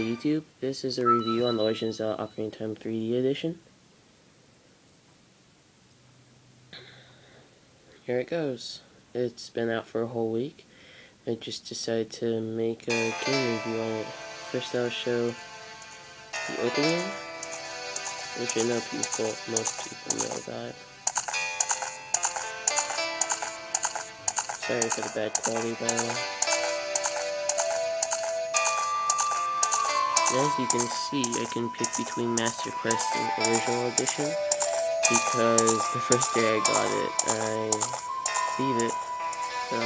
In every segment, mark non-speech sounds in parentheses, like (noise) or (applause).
YouTube, this is a review on the Legend of Zelda Ocarina of Time 3D Edition. Here it goes. It's been out for a whole week. I just decided to make a game review on it. First I'll show the opening, which I know people, most people know about. Sorry for the bad quality by the way. As you can see, I can pick between Master Quest and Original Edition because the first day I got it, I beat it. So.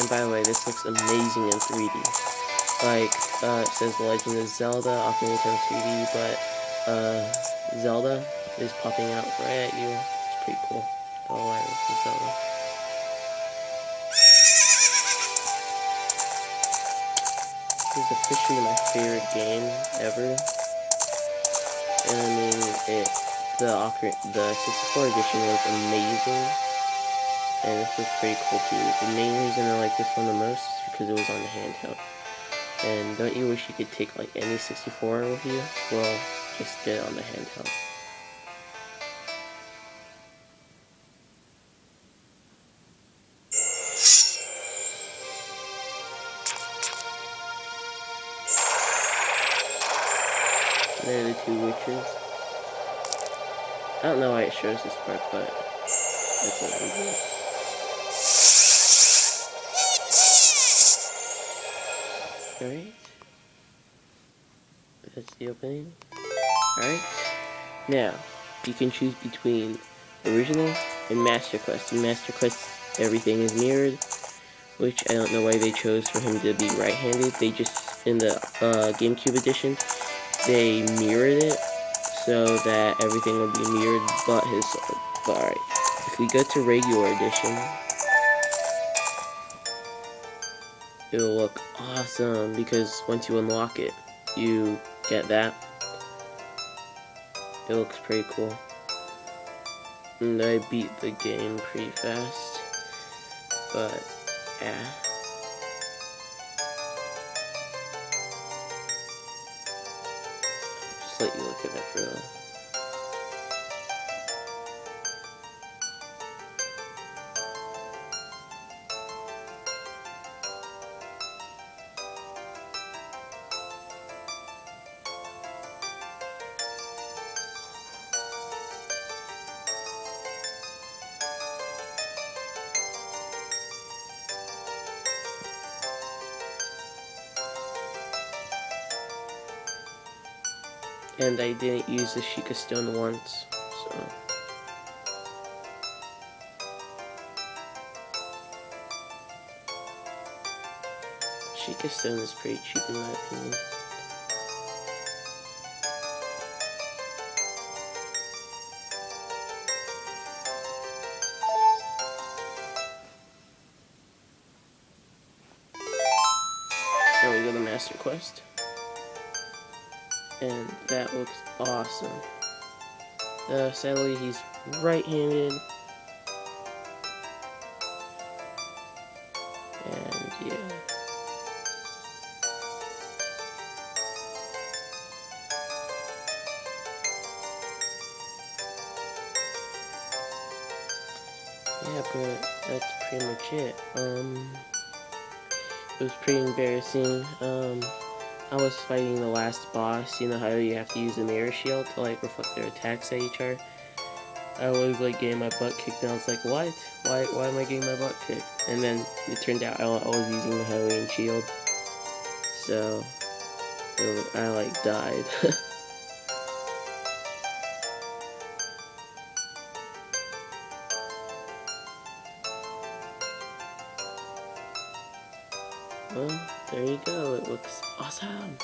And by the way, this looks amazing in 3D. Like, uh, it says The Legend of Zelda, Ocarina of Time 3D, but, uh, Zelda is popping out right at you. It's pretty cool. From Zelda. This is officially my favorite game ever. And I mean, it, the the 64 edition was amazing. And this was pretty cool too. The main reason I like this one the most is because it was on the handheld. And don't you wish you could take like any 64 with you? Well, just get it on the handheld. They're the two witches. I don't know why it shows this part, but that's what I'm doing. Alright. That's the opening. Alright. Now, you can choose between original and Master Quest. In Master Quest, everything is mirrored, which I don't know why they chose for him to be right-handed. They just, in the uh, GameCube edition, they mirrored it so that everything would be mirrored but his sword. Alright, if we go to regular edition, it'll look awesome because once you unlock it, you get that. It looks pretty cool. And I beat the game pretty fast, but yeah. Let you look at it for and I didn't use the Sheikah Stone once, so. Sheikah Stone is pretty cheap in my opinion. Now we go to Master Quest and that looks awesome. Uh, sadly, he's right-handed. And yeah. Yeah, but that's pretty much it. Um, it was pretty embarrassing. Um, I was fighting the last boss, you know how you have to use the mirror shield to like reflect their attacks at each other. I was like getting my butt kicked and I was like, what? Why why am I getting my butt kicked? And then it turned out I, was using the Hylian shield. So it, I like died. (laughs) well, there you go. It looks awesome.